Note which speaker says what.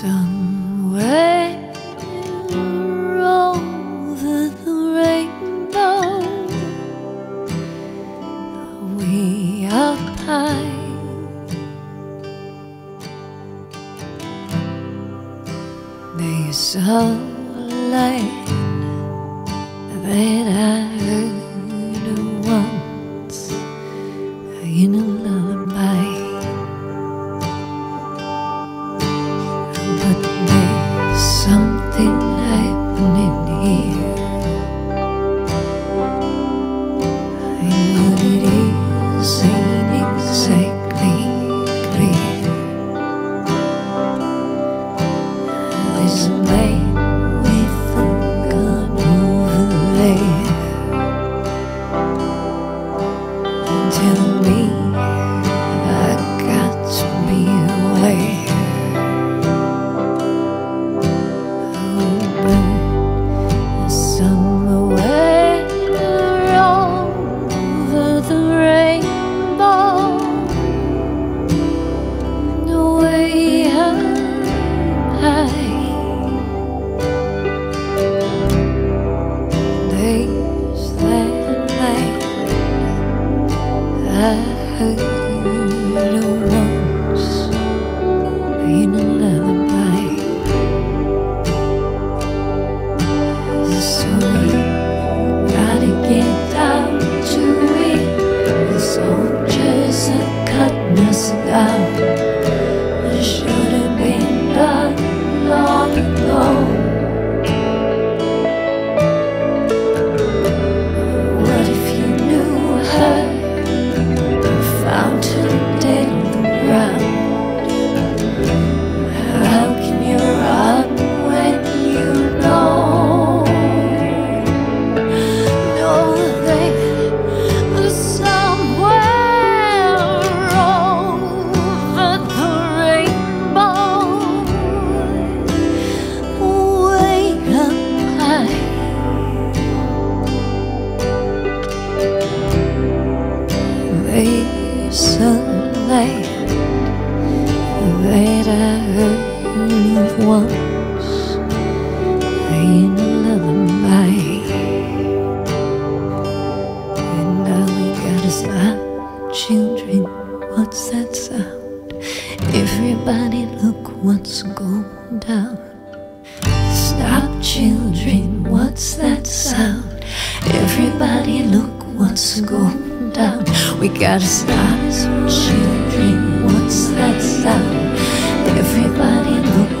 Speaker 1: Somewhere over the rainbow, we are high. There's a light that I heard once in a 嗯 afraid I heard you once in a lullaby. And darling, got is our children. What's that sound? Everybody, look what's going down. Stop, children, what's that sound? Everybody, look what's going down. We gotta stop, children, what's that sound? 把你渡